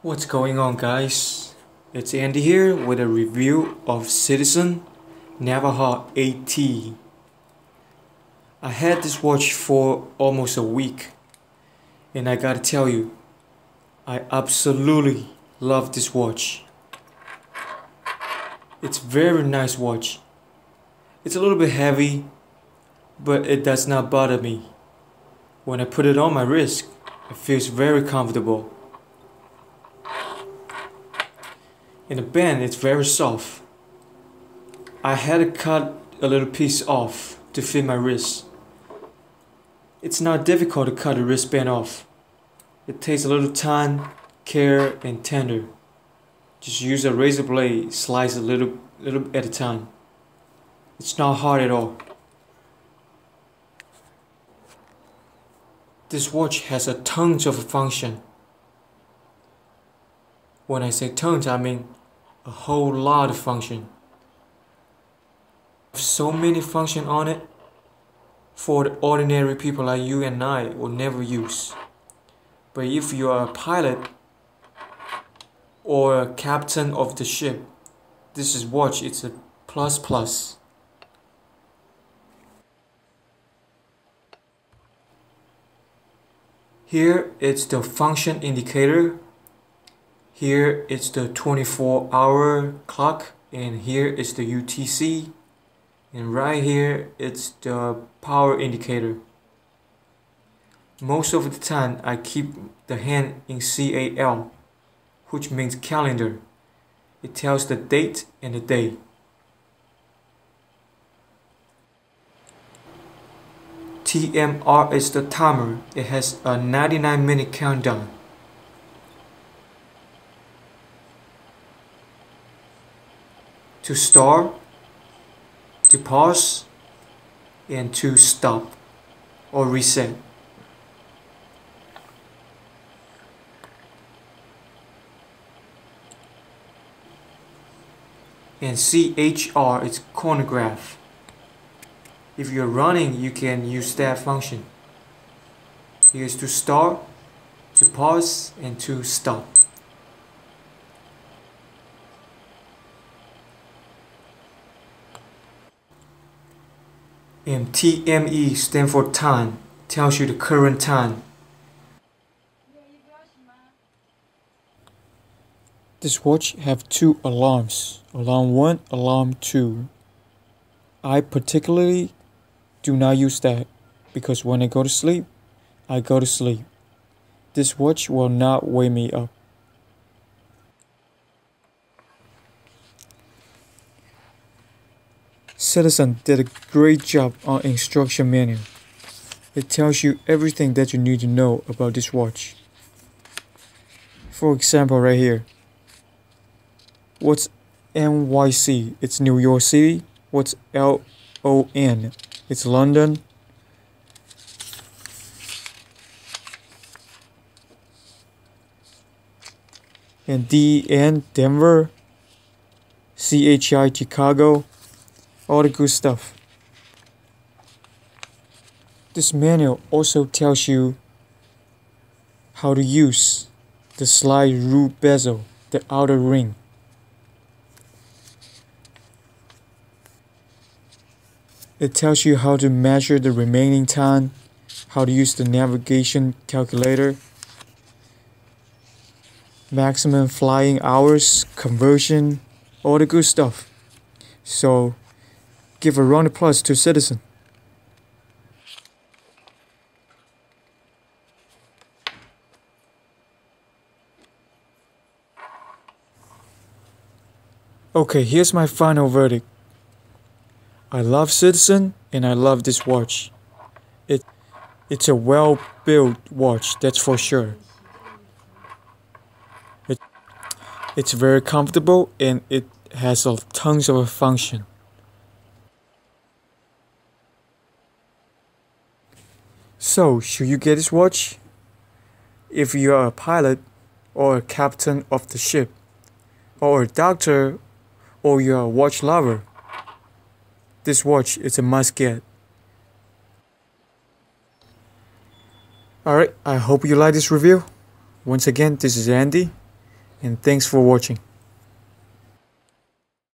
What's going on guys? It's Andy here with a review of Citizen Navihawk AT. I had this watch for almost a week and I gotta tell you, I absolutely love this watch. It's very nice watch. It's a little bit heavy, but it does not bother me. When I put it on my wrist, it feels very comfortable. In the band, it's very soft. I had to cut a little piece off to fit my wrist. It's not difficult to cut a wristband off. It takes a little time, care, and tender. Just use a razor blade, slice a little, little at a time. It's not hard at all. This watch has a tons of function. When I say tons, I mean a whole lot of function. So many function on it for the ordinary people like you and I will never use. But if you are a pilot or a captain of the ship, this is watch, it's a plus plus. Here it's the function indicator. Here it's the 24 hour clock and here is the UTC and right here it's the power indicator. Most of the time I keep the hand in CAL which means calendar. It tells the date and the day. TMR is the timer. It has a 99 minute countdown. To start, to pause, and to stop or reset. And CHR is chronograph. If you're running, you can use that function. Here's to start, to pause, and to stop. And TME for time, tells you the current time. This watch have two alarms, alarm 1, alarm 2. I particularly do not use that because when I go to sleep, I go to sleep. This watch will not wake me up. Citizen did a great job on instruction manual. It tells you everything that you need to know about this watch. For example, right here. What's NYC? It's New York City. What's LON? It's London. And DN Denver. CHI Chicago. All the good stuff. This manual also tells you how to use the slide rule bezel, the outer ring. It tells you how to measure the remaining time, how to use the navigation calculator, maximum flying hours, conversion, all the good stuff. So give a round of applause to Citizen. Okay, here's my final verdict. I love Citizen and I love this watch. It it's a well built watch, that's for sure. It it's very comfortable and it has a tons of function. So, should you get this watch? If you are a pilot or a captain of the ship or a doctor or you're a watch lover, this watch is a must get. Alright, I hope you like this review. Once again, this is Andy. and thanks for watching.